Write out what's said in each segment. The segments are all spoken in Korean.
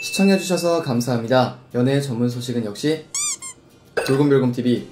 시청해주셔서 감사합니다. 연애 전문 소식은 역시 돌곰별곰TV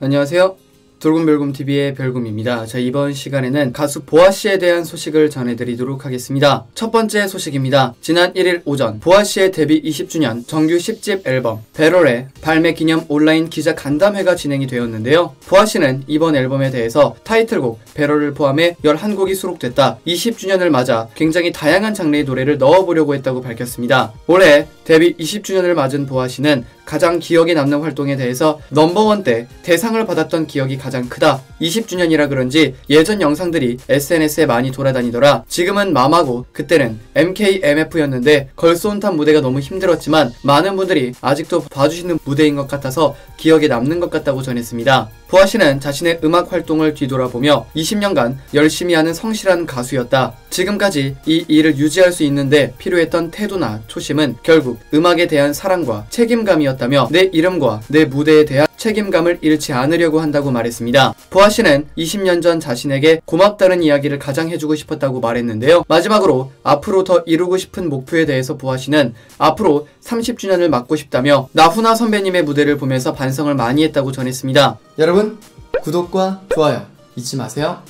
안녕하세요. 돌곰별곰TV의 별곰입니다. 자, 이번 시간에는 가수 보아 씨에 대한 소식을 전해드리도록 하겠습니다. 첫 번째 소식입니다. 지난 1일 오전, 보아 씨의 데뷔 20주년 정규 10집 앨범, 배럴의 발매 기념 온라인 기자 간담회가 진행이 되었는데요. 보아 씨는 이번 앨범에 대해서 타이틀곡, 배럴을 포함해 11곡이 수록됐다. 20주년을 맞아 굉장히 다양한 장르의 노래를 넣어보려고 했다고 밝혔습니다. 올해 데뷔 20주년을 맞은 보아 씨는 가장 기억에 남는 활동에 대해서 넘버원 때 대상을 받았던 기억이 가장 크다. 20주년이라 그런지 예전 영상들이 SNS에 많이 돌아다니더라. 지금은 맘하고 그때는 MKMF였는데 걸스온탑 무대가 너무 힘들었지만 많은 분들이 아직도 봐주시는 무대인 것 같아서 기억에 남는 것 같다고 전했습니다. 보아 씨는 자신의 음악 활동을 뒤돌아보며 20년간 열심히 하는 성실한 가수였다. 지금까지 이 일을 유지할 수 있는데 필요했던 태도나 초심은 결국 음악에 대한 사랑과 책임감이었다며 내 이름과 내 무대에 대한 책임감을 잃지 않으려고 한다고 말했습니다. 보아 씨는 20년 전 자신에게 고맙다는 이야기를 가장 해주고 싶었다고 말했는데요. 마지막으로 앞으로 더 이루고 싶은 목표에 대해서 보아 씨는 앞으로 30주년을 맞고 싶다며 나훈아 선배님의 무대를 보면서 반성을 많이 했다고 전했습니다. 여러분 구독과 좋아요 잊지 마세요.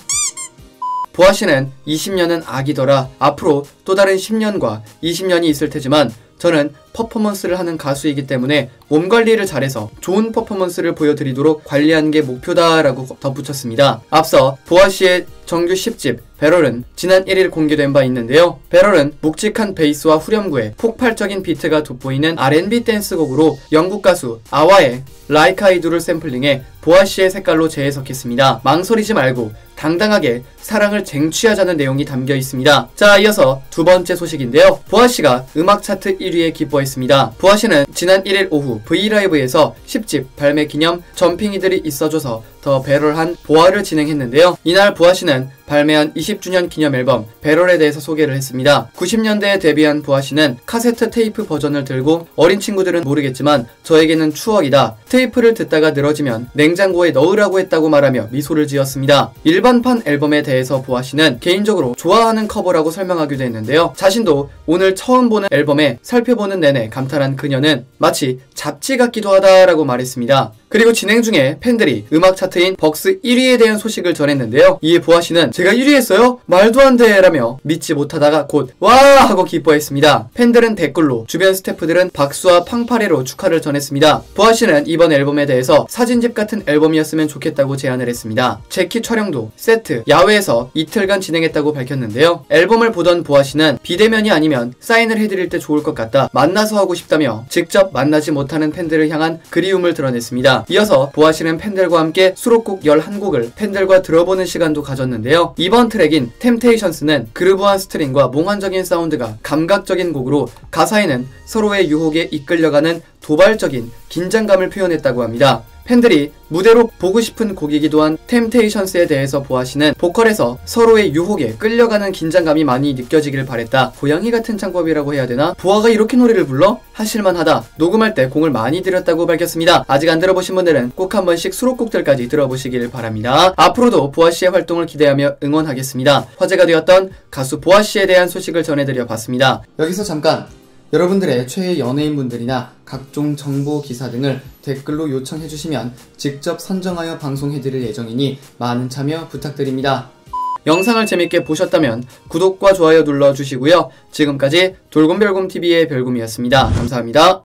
보아 씨는 20년은 아기더라. 앞으로 또 다른 10년과 20년이 있을 테지만 저는 퍼포먼스를 하는 가수이기 때문에 몸 관리를 잘해서 좋은 퍼포먼스를 보여드리도록 관리하는 게 목표다라고 덧붙였습니다. 앞서 보아 씨의 정규 10집 배럴은 지난 1일 공개된 바 있는데요. 배럴은 묵직한 베이스와 후렴구에 폭발적인 비트가 돋보이는 R&B 댄스곡으로 영국 가수 아와의 라이카 아이돌을 샘플링해 보아 씨의 색깔로 재해석했습니다. 망설이지 말고 당당하게 사랑을 쟁취하자는 내용이 담겨 있습니다. 자, 이어서 두 번째 소식인데요. 보아 씨가 음악 차트 1위에 기뻐했습니다. 보아 씨는 지난 1일 오후 브이라이브에서 10집 발매 기념 점핑이들이 있어줘서 더 BETTER한 보아를 진행했는데요. 이날 보아 씨는 발매한 20주년 기념 앨범 BETTER에 대해서 소개를 했습니다. 90년대에 데뷔한 보아 씨는 카세트 테이프 버전을 들고 어린 친구들은 모르겠지만 저에게는 추억이다. 테이프를 듣다가 늘어지면 냉장고에 넣으라고 했다고 말하며 미소를 지었습니다. 일반판 앨범에 대해서 보아 씨는 개인적으로 좋아하는 커버라고 설명하기도 했는데요. 자신도 오늘 처음 보는 앨범에 살펴보는 내내 감탄한 그녀는 마치 잡지 같기도 하다라고 말했습니다. 그리고 진행 중에 팬들이 음악 차트인 벅스 1위에 대한 소식을 전했는데요. 이에 보아 씨는 제가 1위 했어요? 말도 안 돼! 라며 믿지 못하다가 곧 와! 하고 기뻐했습니다. 팬들은 댓글로 주변 스태프들은 박수와 팡파레로 축하를 전했습니다. 보아 씨는 이번 앨범에 대해서 사진집 같은 앨범이었으면 좋겠다고 제안을 했습니다. 재킷 촬영도 세트, 야외에서 이틀간 진행했다고 밝혔는데요. 앨범을 보던 보아 씨는 비대면이 아니면 사인을 해드릴 때 좋을 것 같다. 만나서 하고 싶다며 직접 만나지 못하는 팬들을 향한 그리움을 드러냈습니다. 이어서 보아 씨는 팬들과 함께 수록곡 11곡을 팬들과 들어보는 시간도 가졌는데요. 이번 트랙인 Temptations는 groove한 스트링과 몽환적인 사운드가 감각적인 곡으로 가사에는 서로의 유혹에 이끌려가는 도발적인 긴장감을 표현했다고 합니다. 팬들이 무대로 보고 싶은 곡이기도 한 템테이션스에 대해서 보아씨는 보컬에서 서로의 유혹에 끌려가는 긴장감이 많이 느껴지길 바랬다. 고양이 같은 창법이라고 해야 되나? 보아가 이렇게 노래를 불러? 하실만하다. 녹음할 때 공을 많이 들였다고 밝혔습니다. 아직 안 들어보신 분들은 꼭 한 번씩 수록곡들까지 들어보시길 바랍니다. 앞으로도 보아씨의 활동을 기대하며 응원하겠습니다. 화제가 되었던 가수 보아씨에 대한 소식을 전해드려 봤습니다. 여기서 잠깐 여러분들의 최애 연예인분들이나 각종 정보 기사 등을 댓글로 요청해 주시면 직접 선정하여 방송해 드릴 예정이니 많은 참여 부탁드립니다. 영상을 재밌게 보셨다면 구독과 좋아요 눌러 주시고요. 지금까지 돌곰별곰TV의 별곰이었습니다. 감사합니다.